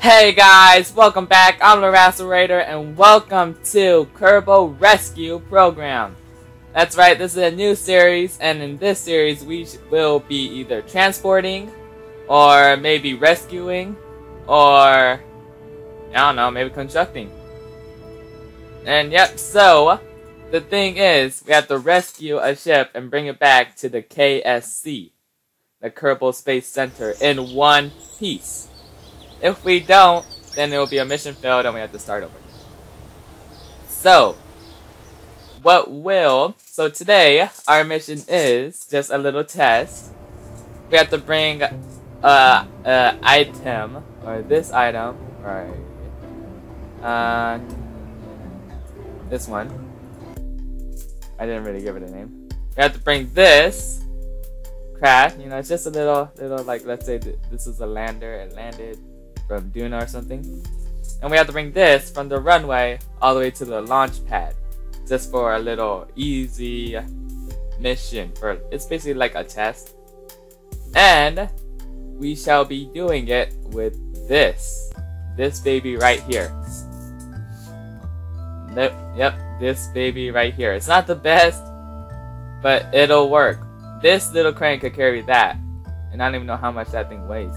Hey guys, welcome back. I'm the Raider, and welcome to Kerbal Rescue Program. That's right, this is a new series, and in this series we will be either transporting, or maybe rescuing, or I don't know, maybe constructing. And yep, so the thing is, we have to rescue a ship and bring it back to the KSC, the Kerbal Space Center, in one piece. If we don't, then it will be a mission failed and we have to start over. So, what will... So today, our mission is just a little test. We have to bring a, a item, or this item, right, uh, this one. I didn't really give it a name. We have to bring this craft, you know, it's just a little, little like, let's say this is a lander, it landed, from Duna or something. And we have to bring this from the runway all the way to the launch pad. Just for a little easy mission. For It's basically like a test. And we shall be doing it with this. This baby right here. Nope, yep, this baby right here. It's not the best, but it'll work. This little crane could carry that. And I don't even know how much that thing weighs.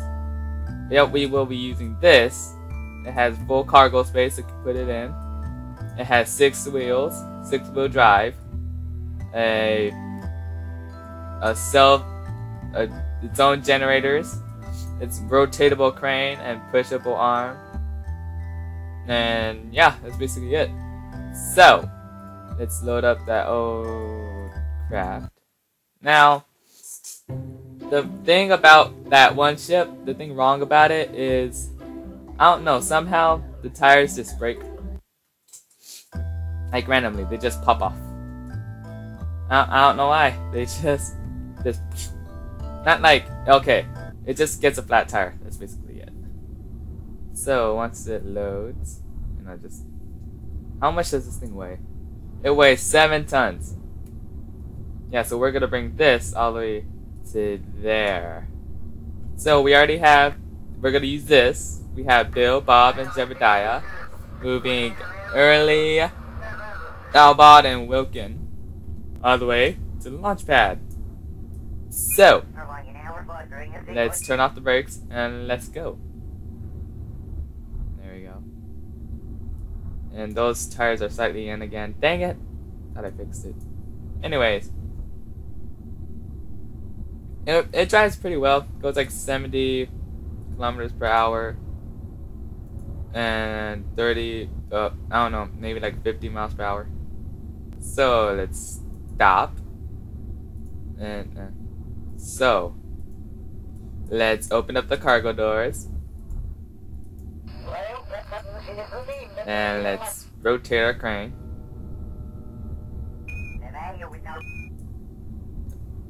Yep, we will be using this. It has full cargo space to put it in. It has six wheels, six wheel drive, a a self, a, its own generators, its rotatable crane and pushable arm, and yeah, that's basically it. So let's load up that old craft. Now the thing about that one ship, the thing wrong about it is, I don't know, somehow the tires just break. Like randomly, they just pop off. I, I don't know why. They just, just, not like, okay, it just gets a flat tire. That's basically it. So once it loads, and I just, how much does this thing weigh? It weighs seven tons. Yeah, so we're gonna bring this all the way to there. So we already have, we're going to use this. We have Bill, Bob, and Jebediah moving early, Albot, and Wilkin all the way to the launch pad. So, let's turn off the brakes and let's go. There we go. And those tires are slightly in again. Dang it! Thought I fixed it. Anyways, it, it drives pretty well. It goes like 70 kilometers per hour and 30, uh, I don't know, maybe like 50 miles per hour. So let's stop. And uh, so let's open up the cargo doors. And let's rotate our crane.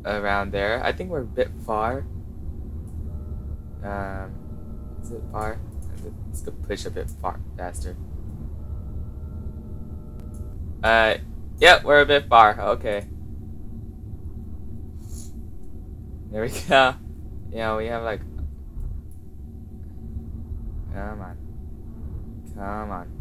Around there. I think we're a bit far. Um, is it far? Let's go push a bit far faster. Uh, yep, we're a bit far. Okay. There we go. Yeah, we have like. Come on. Come on.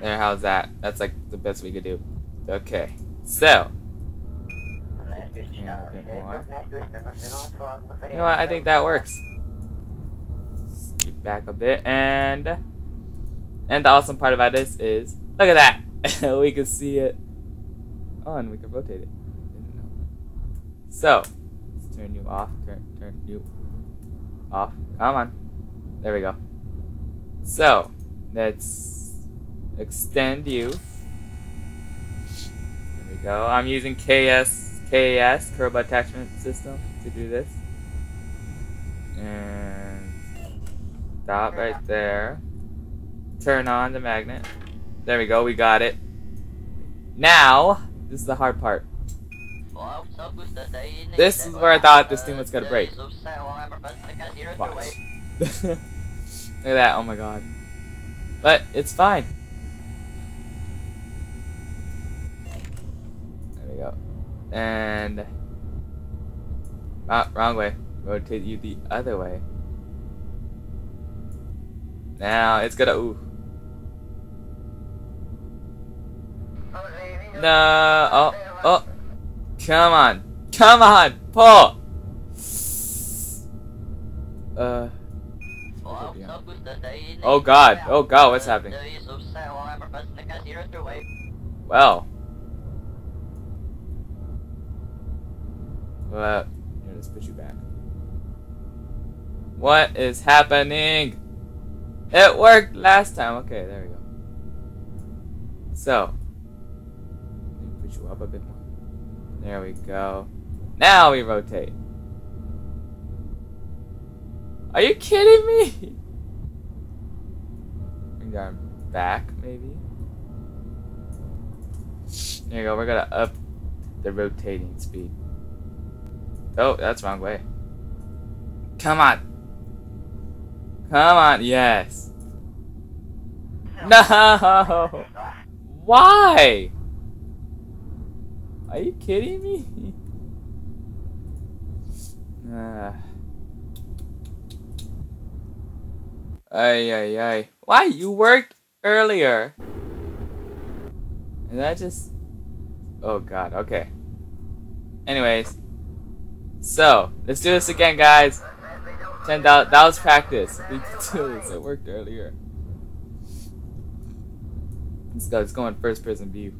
There, how's that? That's like the best we could do. Okay, so. You know what? I think that works. Scoot back a bit, and and the awesome part about this is look at that. we can see it. Oh, and we can rotate it. So, let's turn you off. Turn turn you off. Come on. There we go. So, let's extend you go. I'm using KS, KAS, Kerbal Attachment System, to do this. And stop right there. Turn on the magnet. There we go, we got it. Now, this is the hard part. This is where I thought this thing was gonna break. Watch. Look at that, oh my god. But it's fine. And ah, wrong way. rotate you the other way. Now it's gonna ooh. No, oh, oh, come on, come on, pull. Uh. Oh God, oh God, what's happening? Well. Here, let's put you back. What is happening? It worked last time. Okay, there we go. So, put you up a bit more. There we go. Now we rotate. Are you kidding me? Bring arm back, maybe. There you go. We're gonna up the rotating speed. Oh, that's wrong way. Come on. Come on. Yes. No. Why? Are you kidding me? uh. Ay, ay, ay. Why? You worked earlier. And that just... Oh god, okay. Anyways. So, let's do this again, guys. 10,000. That was practice. We can do this. It worked earlier. Let's go. Let's go in first person view.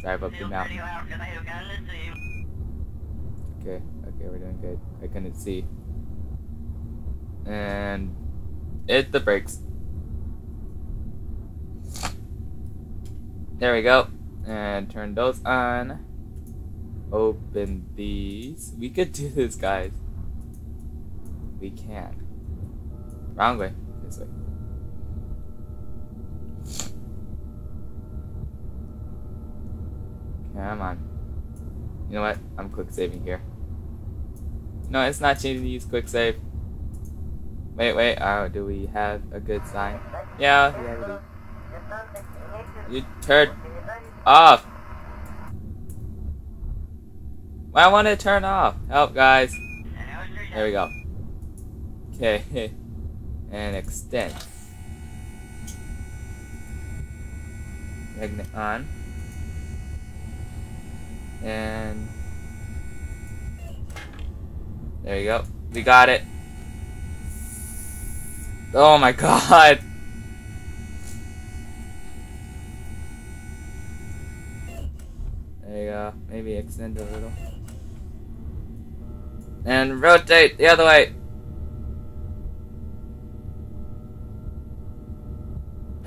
Drive up the mountain. Okay. Okay, we're doing good. I couldn't see. And hit the brakes. There we go. And turn those on. Open these. We could do this, guys. We can. Wrong way. This way. Come on. You know what? I'm quick saving here. No, it's not changing to use quick save. Wait, wait. Oh, do we have a good sign? Yeah, yeah, we do. You turn off. I want to turn off. Help, guys. There we go. Okay. and extend. Magnet on. And there you go. We got it. Oh my god. There you go. Maybe extend a little. And rotate the other way.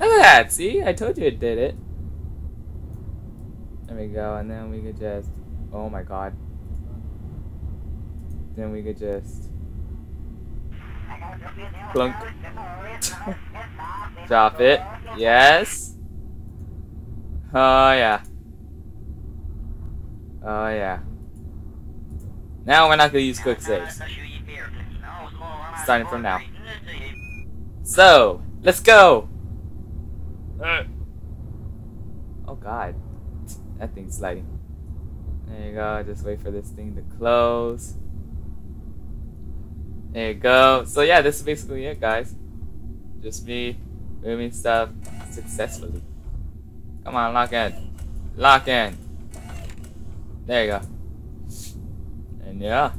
Look at that. See? I told you it did it. There we go. And then we could just... Oh my god. Then we could just... Plunk. Drop it. Yes. Oh yeah. Oh yeah. Now we're not gonna use quick saves. Starting from now. So, let's go! Uh. Oh god. That thing's sliding. There you go, just wait for this thing to close. There you go. So yeah, this is basically it guys. Just me moving stuff successfully. Come on, lock in. Lock in. There you go. Yeah.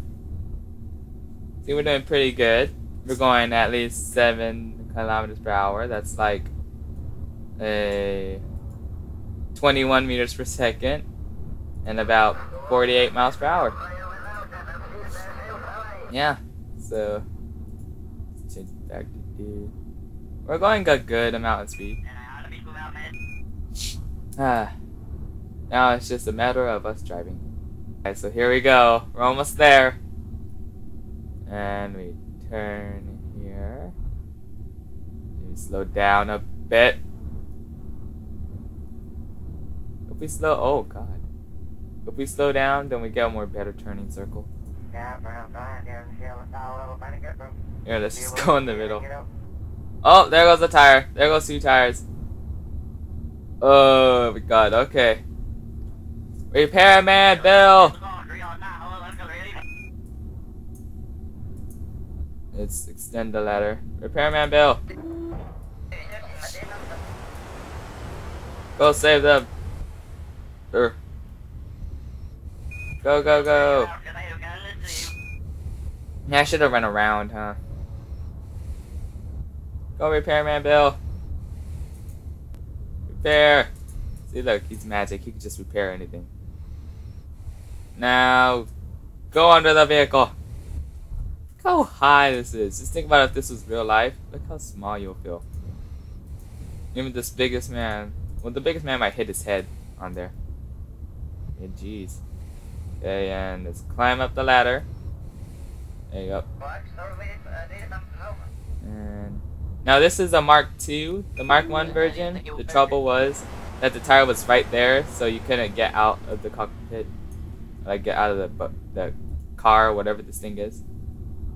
See, we're doing pretty good. We're going at least 7 kilometers per hour. That's like a 21 meters per second and about 48 miles per hour. Yeah, so. We're going a good amount of speed. Ah. Now it's just a matter of us driving. Okay, so here we go. We're almost there. And we turn here. We slow down a bit. If we slow, oh god. If we slow down, then we get a more better turning circle. Yeah, let's just go in the middle. Oh, there goes the tire. There goes two tires. Oh my god, okay. Repairman Bill! Let's extend the ladder. Repairman Bill! Go save them! Er. Go, go, go! Yeah, I should have run around, huh? Go, Repairman Bill! Repair! See, look, he's magic. He can just repair anything. Now, go under the vehicle. Look how high this is. Just think about if this was real life. Look how small you'll feel. Even this biggest man. Well, the biggest man might hit his head on there. Yeah, jeez. Okay, and let's climb up the ladder. There you go. And now this is a Mark II. The Mark One version. The trouble was that the tire was right there, so you couldn't get out of the cockpit, like get out of the the car, whatever this thing is.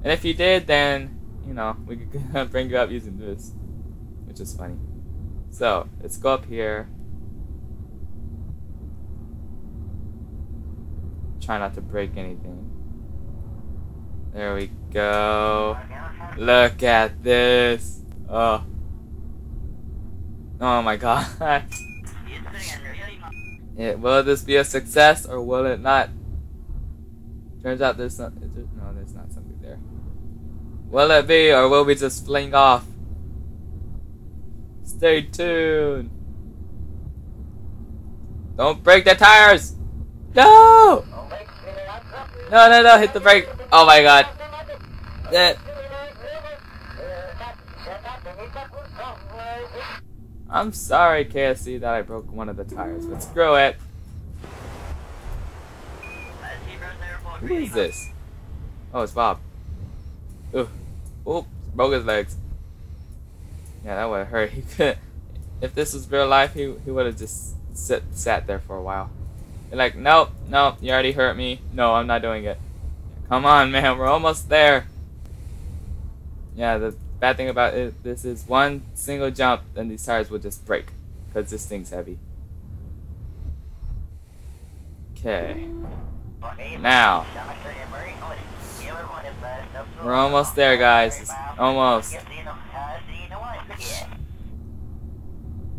And if you did, then you know we could bring you up using this, which is funny. So let's go up here. Try not to break anything. There we go. Look at this. Oh. Oh my god. it, will this be a success or will it not? Turns out there's not. There, no, there's not something there. Will it be or will we just fling off? Stay tuned. Don't break the tires. No. No, no, no! Hit the brake. Oh my god. That. I'm sorry, KSC, that I broke one of the tires, but screw it. Who is this? Oh, it's Bob. Ooh. Oop. Broke his legs. Yeah, that would hurt. He could. If this was real life, he he would have just sit sat there for a while. You're like, nope, nope, you already hurt me. No, I'm not doing it. Come on, man, we're almost there. Yeah, the bad thing about it, this is one single jump, and these tires will just break. Because this thing's heavy. Okay. Now. We're almost there, guys. Almost.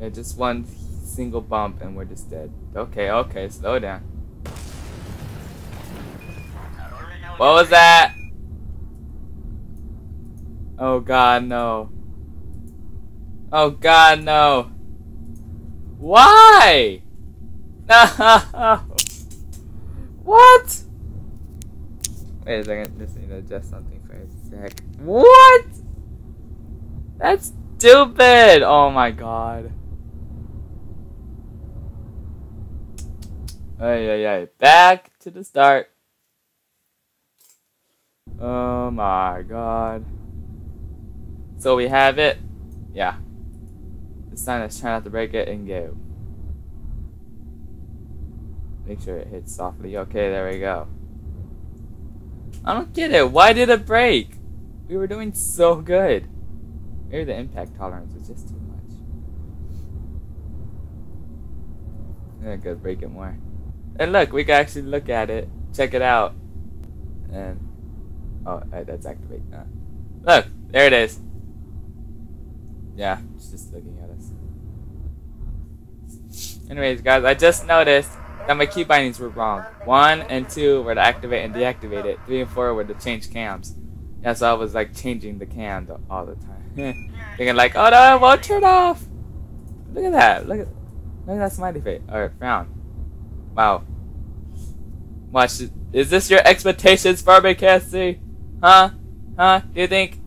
Yeah, just one single bump and we're just dead. Okay, okay, slow down. What was that? Oh god, no. Oh god, no. Why? No. What? Wait a second, just need to adjust something for a sec. What? That's stupid! Oh my god. Ay, ay, ay. Back to the start. Oh my god. So we have it. Yeah. This time let's try not to break it and go. Make sure it hits softly. Okay, there we go. I don't get it. Why did it break? We were doing so good. Maybe the impact tolerance was just too much. I'm gonna break it more. And look, we can actually look at it, check it out, and oh, that's activate. Uh, look, there it is. Yeah, it's just looking at us. Anyways, guys, I just noticed that my key bindings were wrong. One and two were to activate and deactivate it. Three and four were to change cams. Yeah, so I was like changing the cam all the time. Thinking like, oh no, it won't turn off. Look at that. Look at look at that smiley face or frown. Wow. Watch. Is this your expectations for me, Cassie? Huh? Huh? Do you think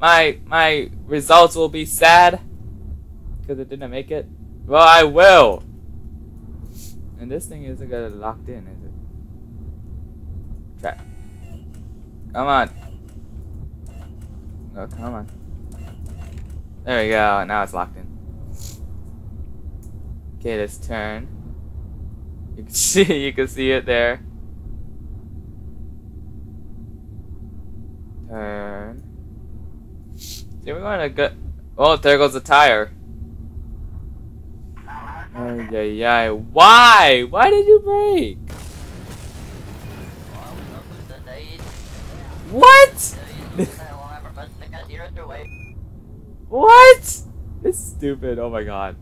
my my results will be sad because it didn't make it? Well, I will. And this thing isn't gonna locked in, is it? Try. Come on. Oh, come on. There we go. Now it's locked in. Okay, let's turn. You can see you can see it there. Turn. See, we're going to go. Oh, there goes the tire. Oh yeah, yeah. Why? Why did you break? What? What? It's stupid. Oh my god.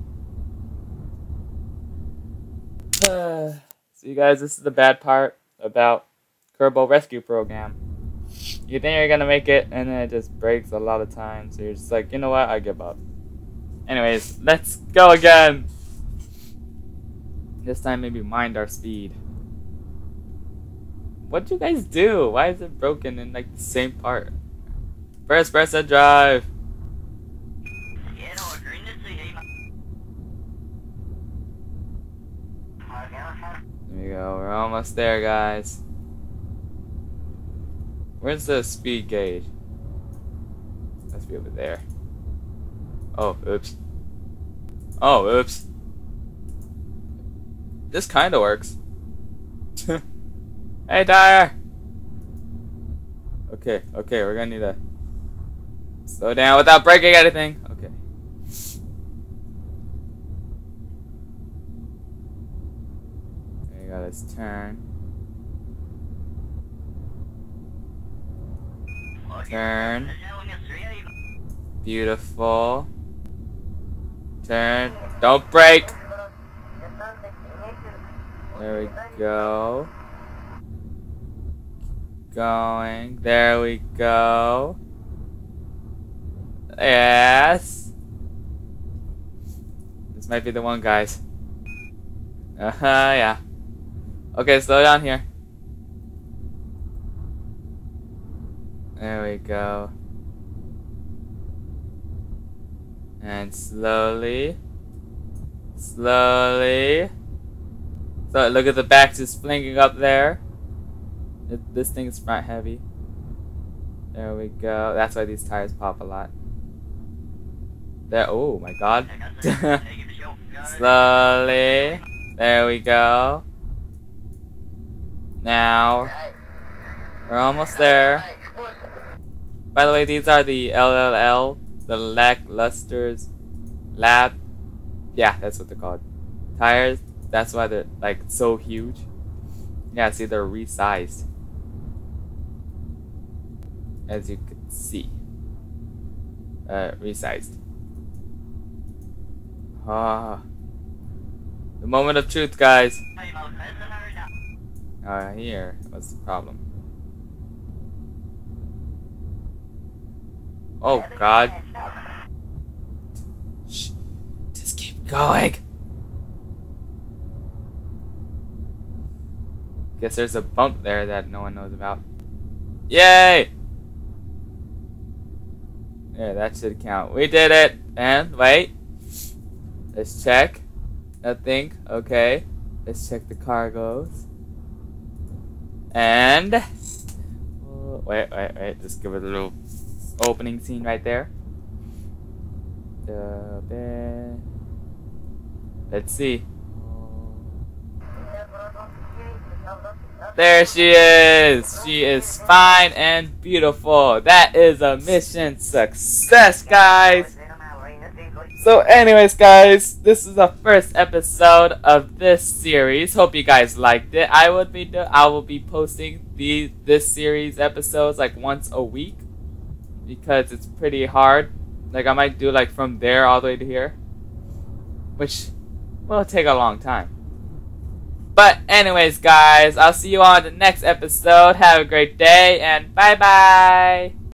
so you guys, this is the bad part about Kerbal Rescue Program. You think you're gonna make it, and then it just breaks a lot of times. So you're just like, you know what? I give up. Anyways, let's go again. This time, maybe mind our speed. What'd you guys do? Why is it broken in like the same part? First, press the drive. There we go. We're almost there, guys. Where's the speed gauge? Must be over there. Oh, oops. Oh, oops. This kinda works. hey, Dyer! Okay, okay, we're gonna need to slow down without breaking anything. Okay. There you go, let's turn. Turn. Beautiful. Turn. Don't break. There we go. Going. There we go. Yes. This might be the one, guys. Uh huh, yeah. Okay, slow down here. There we go. And slowly, slowly. So look at the back just flinging up there. It, this is front heavy. There we go. That's why these tires pop a lot. There. Oh my god. slowly. There we go. Now, we're almost there. By the way, these are the LLL the lacklusters lab yeah that's what they're called tires that's why they're like so huge. Yeah see they're resized. As you can see. Uh resized. Ah. The moment of truth guys. Uh here what's the problem. Oh god. Shh. Just keep going. Guess there's a bump there that no one knows about. Yay! Yeah, that should count. We did it! And, wait. Let's check. Nothing. Okay. Let's check the cargoes. And... Oh, wait, wait, wait. Just give it a little opening scene right there. Let's see. There she is! She is fine and beautiful. That is a mission success, guys! So anyways, guys, this is the first episode of this series. Hope you guys liked it. I would be I will be posting these this series episodes like once a week because it's pretty hard. Like I might do like from there all the way to here, which will take a long time. But anyways, guys, I'll see you on the next episode. Have a great day and bye bye.